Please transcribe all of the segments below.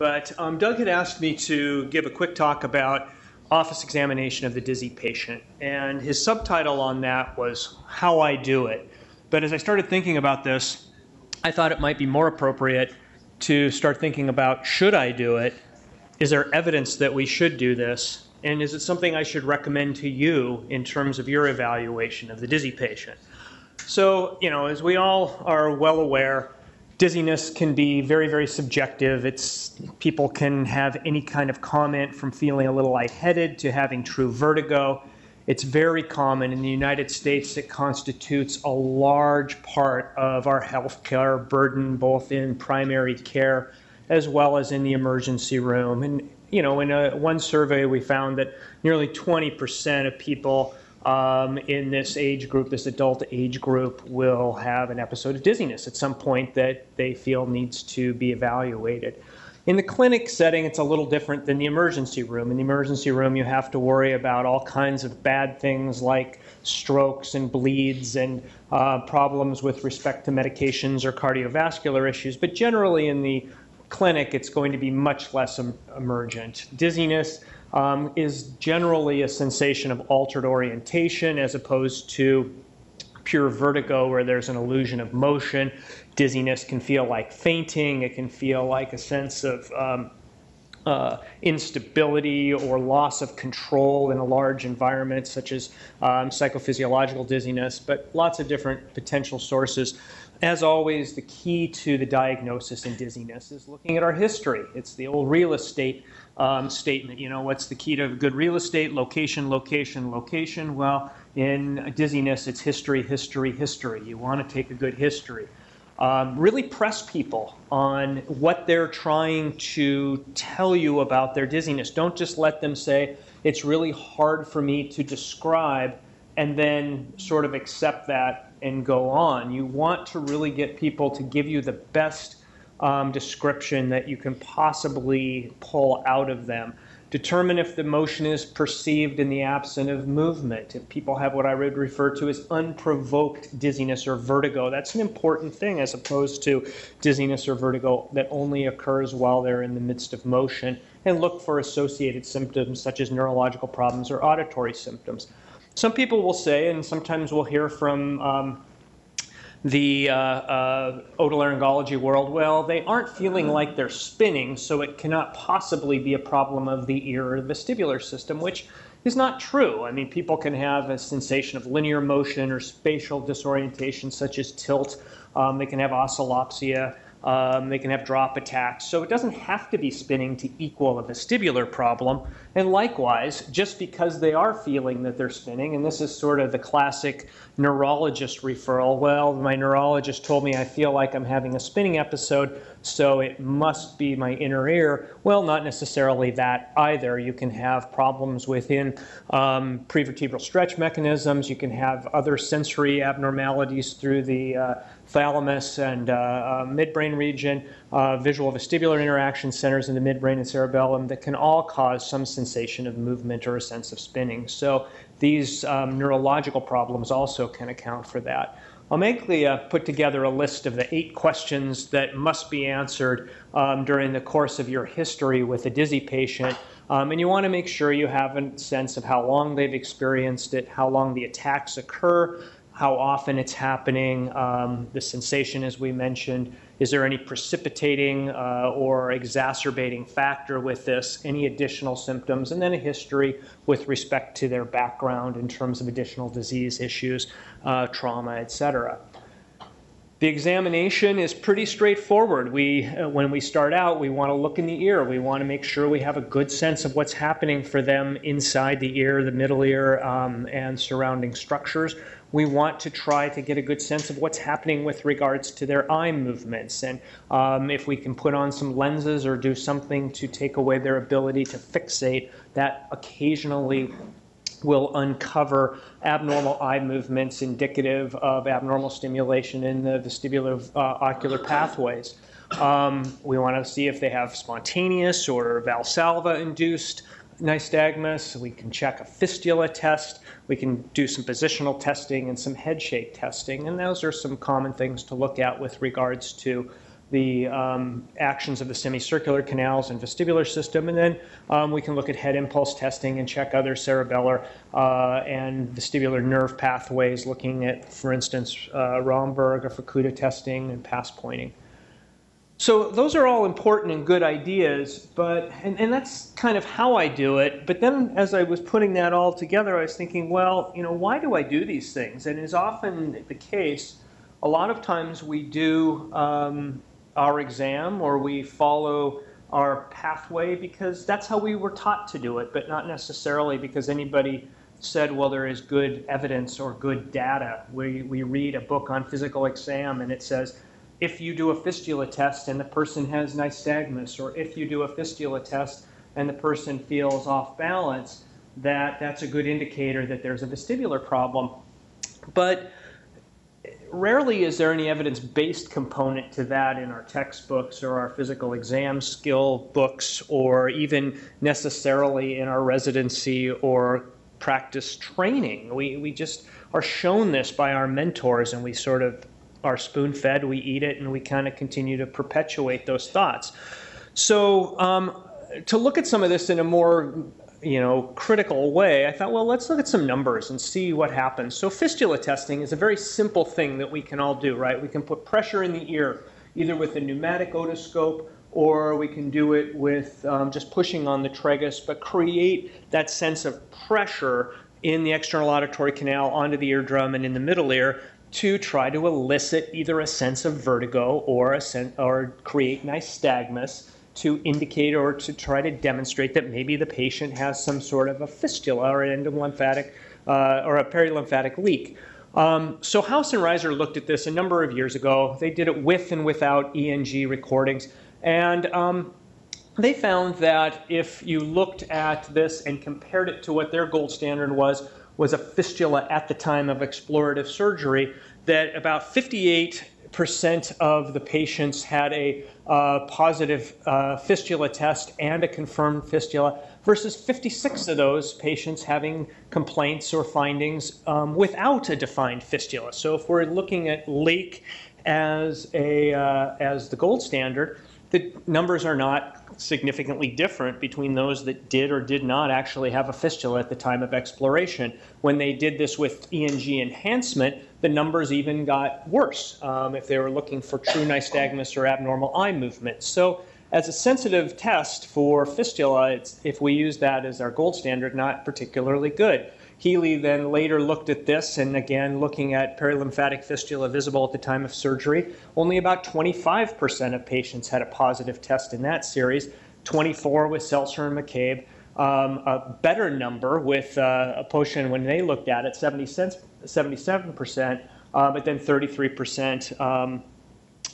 but um, Doug had asked me to give a quick talk about office examination of the dizzy patient, and his subtitle on that was How I Do It. But as I started thinking about this, I thought it might be more appropriate to start thinking about should I do it? Is there evidence that we should do this? And is it something I should recommend to you in terms of your evaluation of the dizzy patient? So, you know, as we all are well aware, dizziness can be very, very subjective. It's people can have any kind of comment from feeling a little lightheaded to having true vertigo. It's very common in the United States. It constitutes a large part of our healthcare burden, both in primary care as well as in the emergency room. And you know, in a, one survey, we found that nearly 20% of people um, in this age group, this adult age group, will have an episode of dizziness at some point that they feel needs to be evaluated. In the clinic setting, it's a little different than the emergency room. In the emergency room, you have to worry about all kinds of bad things like strokes and bleeds and uh, problems with respect to medications or cardiovascular issues. But generally, in the clinic, it's going to be much less em- emergent. Dizziness um, is generally a sensation of altered orientation as opposed to pure vertigo where there's an illusion of motion. Dizziness can feel like fainting, it can feel like a sense of um, uh, instability or loss of control in a large environment, such as um, psychophysiological dizziness, but lots of different potential sources. As always, the key to the diagnosis in dizziness is looking at our history. It's the old real estate um, statement. You know, what's the key to good real estate? Location, location, location. Well, in dizziness, it's history, history, history. You want to take a good history. Um, really press people on what they're trying to tell you about their dizziness. Don't just let them say, it's really hard for me to describe, and then sort of accept that and go on. You want to really get people to give you the best um, description that you can possibly pull out of them. Determine if the motion is perceived in the absence of movement. If people have what I would refer to as unprovoked dizziness or vertigo, that's an important thing as opposed to dizziness or vertigo that only occurs while they're in the midst of motion. And look for associated symptoms such as neurological problems or auditory symptoms. Some people will say, and sometimes we'll hear from um, the uh, uh, otolaryngology world, well, they aren't feeling like they're spinning, so it cannot possibly be a problem of the ear or the vestibular system, which is not true. I mean, people can have a sensation of linear motion or spatial disorientation, such as tilt. Um, they can have oscillopsia. Um, they can have drop attacks. So it doesn't have to be spinning to equal a vestibular problem. And likewise, just because they are feeling that they're spinning, and this is sort of the classic neurologist referral, well, my neurologist told me I feel like I'm having a spinning episode, so it must be my inner ear. Well, not necessarily that either. You can have problems within um, prevertebral stretch mechanisms. You can have other sensory abnormalities through the uh, thalamus and uh, uh, midbrain region, uh, visual vestibular interaction centers in the midbrain and cerebellum that can all cause some sensation of movement or a sense of spinning. So these um, neurological problems also can account for that. The, uh, put together a list of the eight questions that must be answered um, during the course of your history with a dizzy patient. Um, and you want to make sure you have a sense of how long they've experienced it, how long the attacks occur, how often it's happening, um, the sensation, as we mentioned. Is there any precipitating uh, or exacerbating factor with this? Any additional symptoms? And then a history with respect to their background in terms of additional disease issues, uh, trauma, et cetera. The examination is pretty straightforward. We, uh, when we start out, we want to look in the ear. We want to make sure we have a good sense of what's happening for them inside the ear, the middle ear, um, and surrounding structures. We want to try to get a good sense of what's happening with regards to their eye movements. And um, if we can put on some lenses or do something to take away their ability to fixate, that occasionally will uncover abnormal eye movements indicative of abnormal stimulation in the vestibular uh, ocular pathways. Um, we want to see if they have spontaneous or valsalva induced nystagmus. We can check a fistula test. We can do some positional testing and some head shake testing. And those are some common things to look at with regards to the um, actions of the semicircular canals and vestibular system. And then um, we can look at head impulse testing and check other cerebellar uh, and vestibular nerve pathways, looking at, for instance, uh, Romberg or Fukuda testing and pass pointing. So those are all important and good ideas, but and, and that's kind of how I do it. But then as I was putting that all together, I was thinking, well, you know, why do I do these things? And is often the case, a lot of times we do um, our exam or we follow our pathway because that's how we were taught to do it, but not necessarily because anybody said, well, there is good evidence or good data. We, we read a book on physical exam and it says, if you do a fistula test and the person has nystagmus, or if you do a fistula test and the person feels off balance, that that's a good indicator that there's a vestibular problem. But rarely is there any evidence-based component to that in our textbooks or our physical exam skill books or even necessarily in our residency or practice training. We, we just are shown this by our mentors and we sort of are spoon fed, we eat it, and we kind of continue to perpetuate those thoughts. So, um, to look at some of this in a more you know, critical way, I thought, well, let's look at some numbers and see what happens. So fistula testing is a very simple thing that we can all do, right? We can put pressure in the ear, either with a pneumatic otoscope or we can do it with um, just pushing on the tragus, but create that sense of pressure in the external auditory canal onto the eardrum and in the middle ear to try to elicit either a sense of vertigo or a sen- or create nystagmus to indicate or to try to demonstrate that maybe the patient has some sort of a fistula or an endolymphatic uh, or a perilymphatic leak. Um, so House and Reiser looked at this a number of years ago. They did it with and without ENG recordings, and um, they found that if you looked at this and compared it to what their gold standard was, was a fistula at the time of explorative surgery, that about 58% of the patients had a uh, positive uh, fistula test and a confirmed fistula, versus 56 of those patients having complaints or findings um, without a defined fistula. So if we're looking at leak as, a, uh, as the gold standard, the numbers are not significantly different between those that did or did not actually have a fistula at the time of exploration. When they did this with ENG enhancement, the numbers even got worse um, if they were looking for true nystagmus or abnormal eye movement. So as a sensitive test for fistula, if we use that as our gold standard, not particularly good. Healy then later looked at this, and again, looking at perilymphatic fistula visible at the time of surgery, only about 25% of patients had a positive test in that series, 24 with Seltzer and McCabe. Um, a better number with uh, a potion when they looked at it, 70 77%, uh, but then 33% um,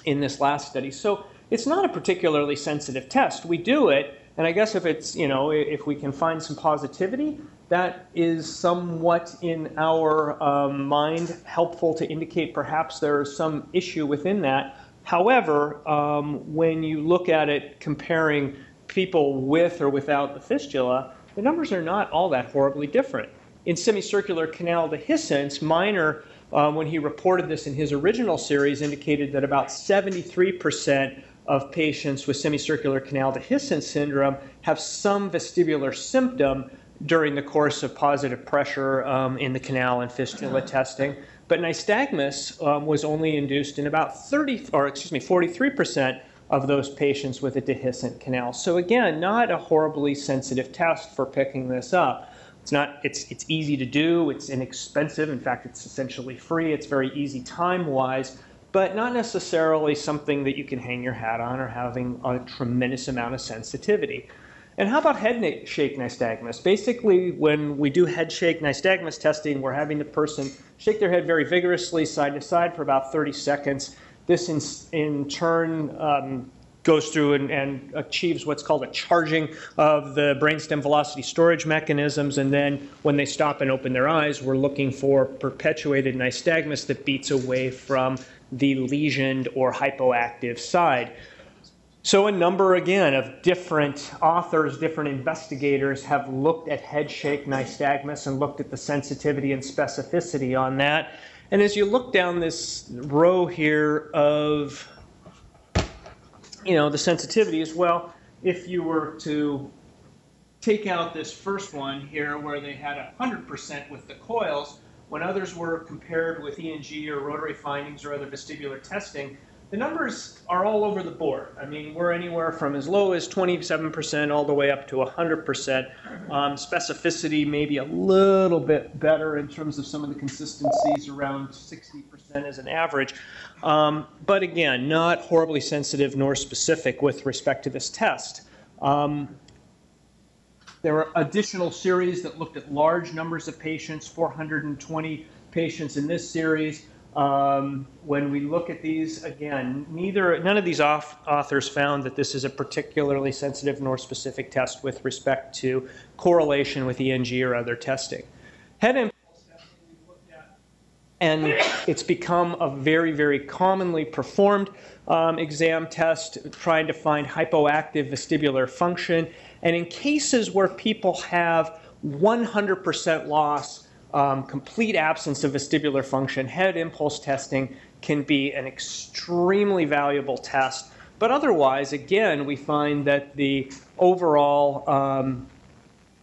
in this last study. So it's not a particularly sensitive test. We do it, and I guess if it's, you know, if we can find some positivity, that is somewhat in our um, mind helpful to indicate perhaps there is some issue within that. However, um, when you look at it comparing people with or without the fistula, the numbers are not all that horribly different. In semicircular canal dehiscence, Minor, um, when he reported this in his original series, indicated that about 73% of patients with semicircular canal dehiscence syndrome have some vestibular symptom during the course of positive pressure um, in the canal and fistula testing. But nystagmus um, was only induced in about 30, or excuse me, 43% of those patients with a dehiscent canal. So again, not a horribly sensitive test for picking this up. It's not. It's it's easy to do. It's inexpensive. In fact, it's essentially free. It's very easy time-wise, but not necessarily something that you can hang your hat on or having a tremendous amount of sensitivity. And how about head shake nystagmus? Basically, when we do head shake nystagmus testing, we're having the person shake their head very vigorously side to side for about 30 seconds. This, in, in turn, um, goes through and, and, achieves what's called a charging of the brainstem velocity storage mechanisms. And then when they stop and open their eyes, we're looking for perpetuated nystagmus that beats away from the lesioned or hypoactive side. So, a number again of different authors, different investigators have looked at head shake nystagmus and looked at the sensitivity and specificity on that. And as you look down this row here of you know, the sensitivity is, well, if you were to take out this first one here where they had 100% with the coils, when others were compared with ENG or rotary findings or other vestibular testing, the numbers are all over the board. I mean, we're anywhere from as low as 27% all the way up to 100%. Um, specificity maybe a little bit better in terms of some of the consistencies, around 60% as an average. Um, but again, not horribly sensitive nor specific with respect to this test. Um, there are additional series that looked at large numbers of patients, 420 patients in this series. Um, when we look at these again, neither none of these authors found that this is a particularly sensitive nor specific test with respect to correlation with ENG or other testing. Head and it's become a very, very commonly performed um, exam test trying to find hypoactive vestibular function. And in cases where people have 100% loss um, complete absence of vestibular function, head impulse testing can be an extremely valuable test. But otherwise, again, we find that the overall um,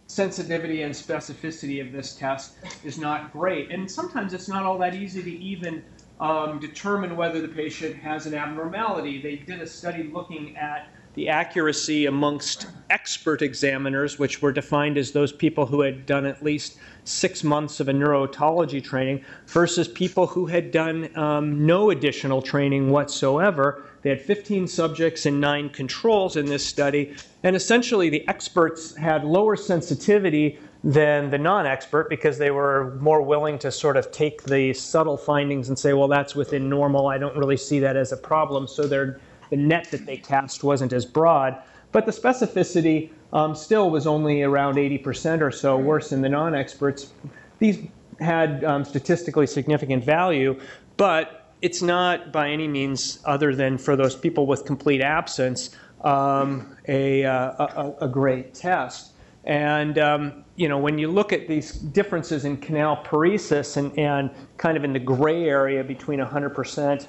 sensitivity and specificity of this test is not great. And sometimes it's not all that easy to even um, determine whether the patient has an abnormality. They did a study looking at the accuracy amongst expert examiners, which were defined as those people who had done at least six months of a neurotology training, versus people who had done um, no additional training whatsoever. They had 15 subjects and nine controls in this study, and essentially the experts had lower sensitivity than the non expert because they were more willing to sort of take the subtle findings and say, well, that's within normal. I don't really see that as a problem. So they're the net that they cast wasn't as broad, but the specificity um, still was only around 80% or so, worse than the non-experts. These had um, statistically significant value, but it's not by any means other than for those people with complete absence um, a, uh, a, a, great test. And um, you know, when you look at these differences in canal paresis and, and kind of in the gray area between 100%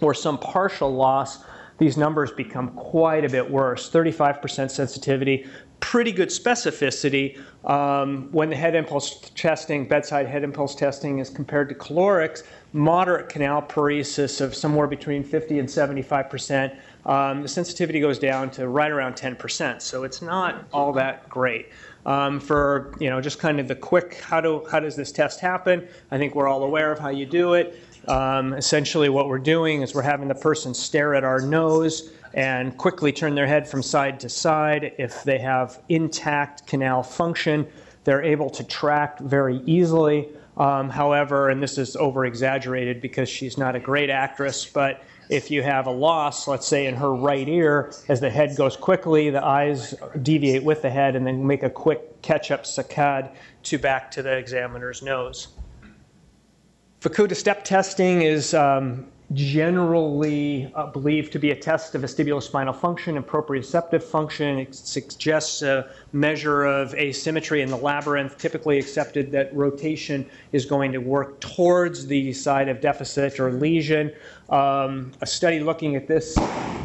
or some partial loss, these numbers become quite a bit worse 35% sensitivity, pretty good specificity um, when the head impulse testing, bedside head impulse testing, is compared to calorics, moderate canal paresis of somewhere between 50 and 75%. Um, the sensitivity goes down to right around 10%, so it's not all that great. Um, for you know, just kind of the quick, how do how does this test happen? I think we're all aware of how you do it. Um, essentially, what we're doing is we're having the person stare at our nose and quickly turn their head from side to side. If they have intact canal function, they're able to track very easily. Um, however, and this is over exaggerated because she's not a great actress, but if you have a loss, let's say in her right ear, as the head goes quickly, the eyes deviate with the head and then make a quick catch up saccade to back to the examiner's nose. Fukuda step testing is um, generally uh, believed to be a test of vestibulospinal function and proprioceptive function. It suggests a measure of asymmetry in the labyrinth, typically accepted that rotation is going to work towards the side of deficit or lesion. Um, a study looking at this,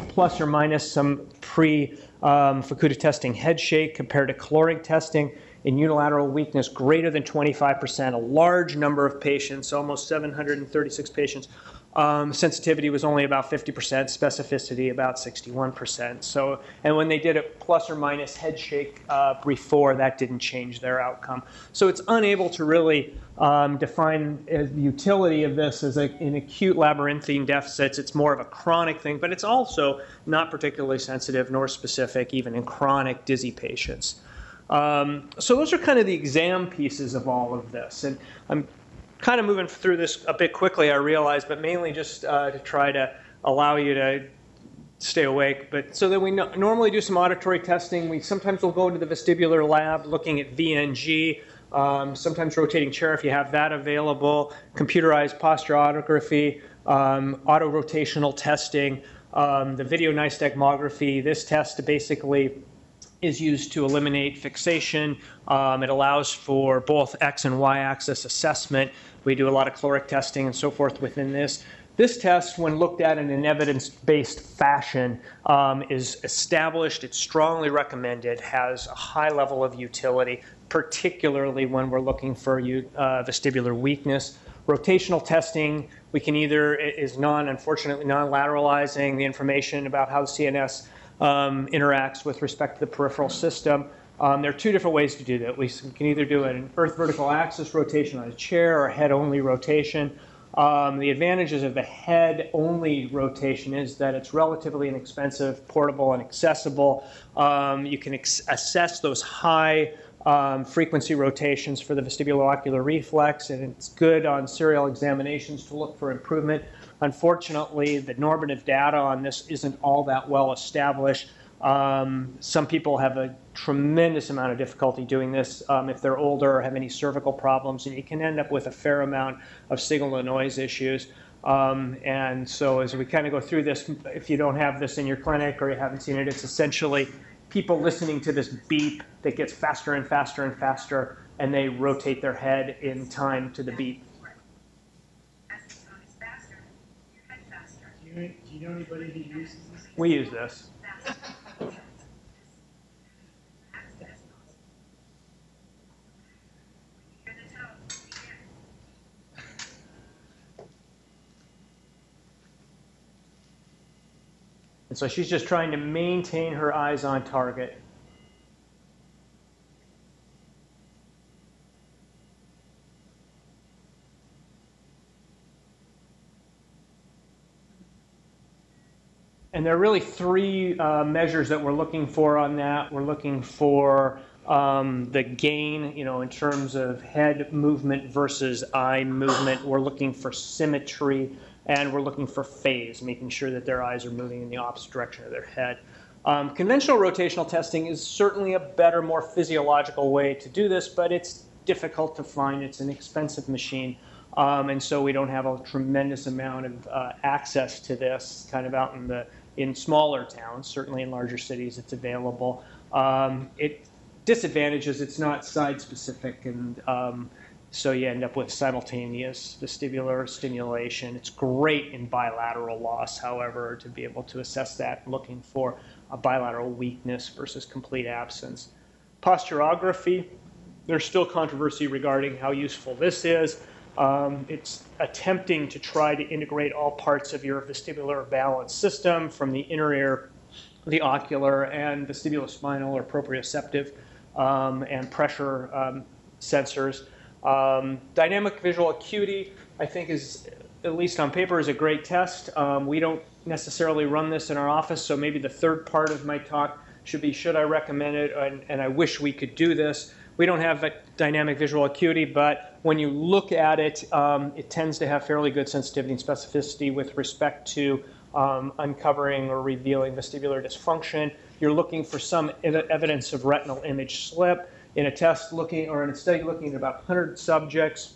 plus or minus some pre um, Fukuda testing head shake compared to caloric testing in unilateral weakness greater than 25%, a large number of patients, almost 736 patients. Um, sensitivity was only about 50%, specificity about 61%. So, and when they did a plus or minus head shake uh, before, that didn't change their outcome. So it's unable to really um, define the utility of this as a, in acute labyrinthine deficits. It's more of a chronic thing, but it's also not particularly sensitive nor specific, even in chronic dizzy patients. Um, so those are kind of the exam pieces of all of this. And I'm kind of moving through this a bit quickly, I realize, but mainly just uh, to try to allow you to stay awake. But so that we no normally do some auditory testing. We sometimes will go to the vestibular lab looking at VNG. Um, sometimes rotating chair if you have that available, computerized posturography, um, auto rotational testing, um, the video nystagmography. This test basically is used to eliminate fixation. Um, it allows for both X and Y axis assessment. We do a lot of caloric testing and so forth within this. This test, when looked at in an evidence-based fashion, um, is established, it's strongly recommended, has a high level of utility, particularly when we're looking for uh, vestibular weakness. Rotational testing, we can either, is non, unfortunately, non-lateralizing the information about how the CNS um, interacts with respect to the peripheral system. Um, there are two different ways to do that. We can either do an earth vertical axis rotation on a chair or head only rotation. Um, the advantages of the head only rotation is that it's relatively inexpensive, portable, and accessible. Um, you can assess those high um, frequency rotations for the vestibulo-ocular reflex, and it's good on serial examinations to look for improvement. Unfortunately, the normative data on this isn't all that well established. Um, some people have a tremendous amount of difficulty doing this um, if they're older or have any cervical problems, and you can end up with a fair amount of signal to noise issues. Um, and so, as we kind of go through this, if you don't have this in your clinic or you haven't seen it, it's essentially people listening to this beep that gets faster and faster and faster, and they rotate their head in time to the beep. Do you, do you know anybody who uses this? We use this. And so she's just trying to maintain her eyes on target. And there are really three uh, measures that we're looking for on that. We're looking for um, the gain, you know, in terms of head movement versus eye movement. We're looking for symmetry and we're looking for phase, making sure that their eyes are moving in the opposite direction of their head. Um, conventional rotational testing is certainly a better, more physiological way to do this, but it's difficult to find. It's an expensive machine. Um, and so we don't have a tremendous amount of uh, access to this kind of out in the in smaller towns. Certainly in larger cities, it's available. Um, it disadvantages it's not side specific, and um, so you end up with simultaneous vestibular stimulation. It's great in bilateral loss, however, to be able to assess that, looking for a bilateral weakness versus complete absence. Posturography, there's still controversy regarding how useful this is. Um, it's attempting to try to integrate all parts of your vestibular balance system from the inner ear, the ocular, and vestibulospinal or proprioceptive um, and pressure um, sensors. Um, dynamic visual acuity, I think, is at least on paper, is a great test. Um, we don't necessarily run this in our office, so maybe the third part of my talk should be should I recommend it, and, and I wish we could do this. We don't have dynamic visual acuity, but when you look at it, um, it tends to have fairly good sensitivity and specificity with respect to um, uncovering or revealing vestibular dysfunction. You're looking for some ev evidence of retinal image slip in a test looking, or in a study looking at about 100 subjects,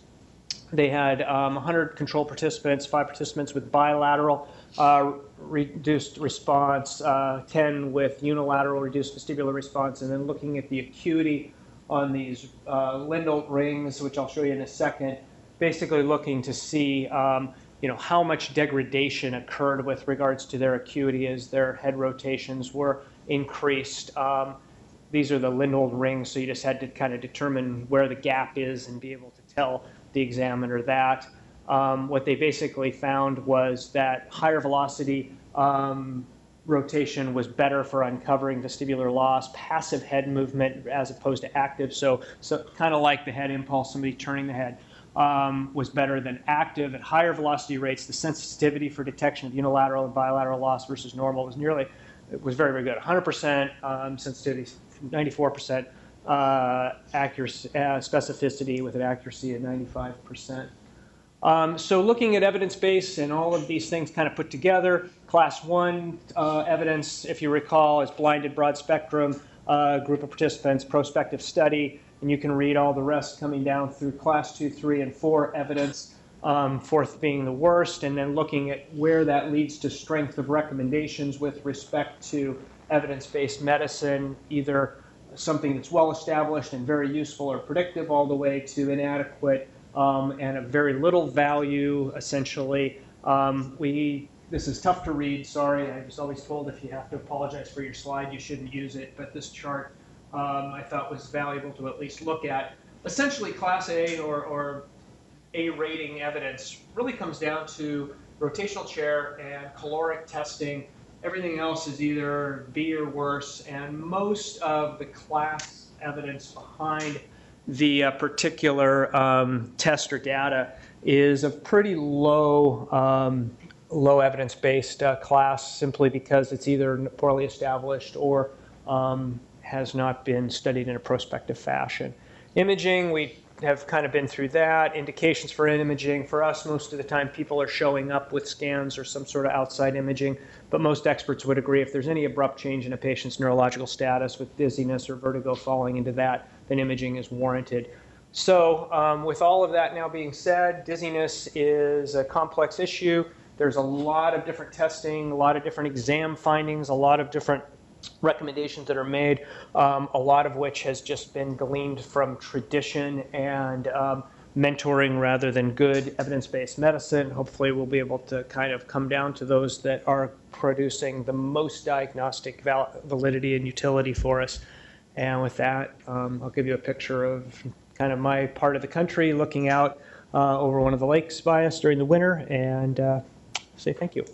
they had um, 100 control participants, five participants with bilateral uh, reduced response, uh, 10 with unilateral reduced vestibular response, and then looking at the acuity on these uh, rings, which I'll show you in a second, basically looking to see um, you know, how much degradation occurred with regards to their acuity as their head rotations were increased. Um, these are the Landolt rings, so you just had to kind of determine where the gap is and be able to tell the examiner that. Um, what they basically found was that higher velocity um, rotation was better for uncovering vestibular loss, passive head movement as opposed to active. So, so kind of like the head impulse, somebody turning the head. Um, was better than active at higher velocity rates. The sensitivity for detection of unilateral and bilateral loss versus normal was nearly, it was very, very good. 100% um, sensitivity 94% uh, accuracy, uh, specificity with an accuracy of 95%. Um, so looking at evidence base and all of these things kind of put together, class one uh, evidence, if you recall, is blinded broad spectrum uh, group of participants, prospective study, and you can read all the rest coming down through class two, three, and four evidence, um, fourth being the worst, and then looking at where that leads to strength of recommendations with respect to evidence-based medicine, either something that's well established and very useful or predictive, all the way to inadequate um, and of very little value, essentially, Um, we, this is tough to read, sorry. I was always told if you have to apologize for your slide, you shouldn't use it. But this chart um, I thought was valuable to at least look at. Essentially, Class A or, or A rating evidence really comes down to rotational chair and caloric testing. Everything else is either B or worse, and most of the class evidence behind the uh, particular um, test or data is a pretty low, um, low evidence-based uh, class simply because it's either poorly established or um, has not been studied in a prospective fashion. Imaging, we have kind of been through that. Indications for imaging, for us, most of the time people are showing up with scans or some sort of outside imaging, but most experts would agree if there's any abrupt change in a patient's neurological status with dizziness or vertigo falling into that, then imaging is warranted. So, um, with all of that now being said, dizziness is a complex issue. There's a lot of different testing, a lot of different exam findings, a lot of different recommendations that are made, um, a lot of which has just been gleaned from tradition and um, mentoring rather than good evidence based medicine. Hopefully, we'll be able to kind of come down to those that are producing the most diagnostic val- validity and utility for us. And with that, um, I'll give you a picture of kind of my part of the country looking out uh, over one of the lakes by us during the winter and uh, say thank you.